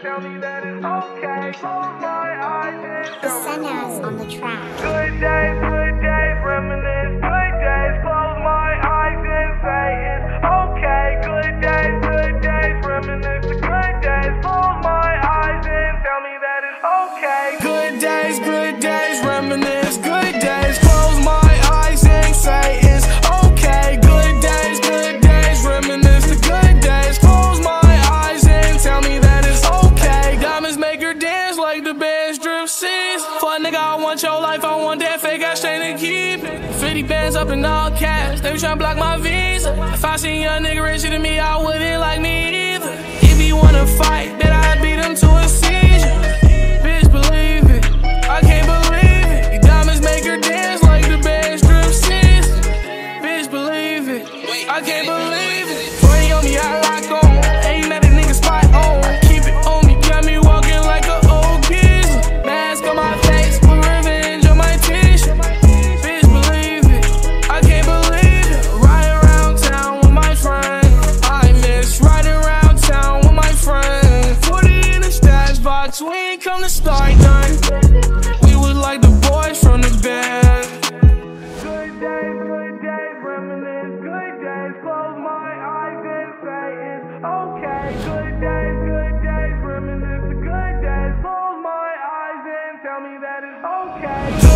Tell me that it's okay. My The show me. Senaz on the track. Good days, For a nigga, I want your life, I want that fake ass chain to keep it. 50 bands up in all cash, they be tryna block my visa. If I see a young nigga richer than me, I wouldn't like me didn't come to start none. We was like the boys from the band. Good days, good days, reminisce. Good days, close my eyes and say it's okay. Good days, good days, reminisce. The good days, close my eyes and tell me that it's okay.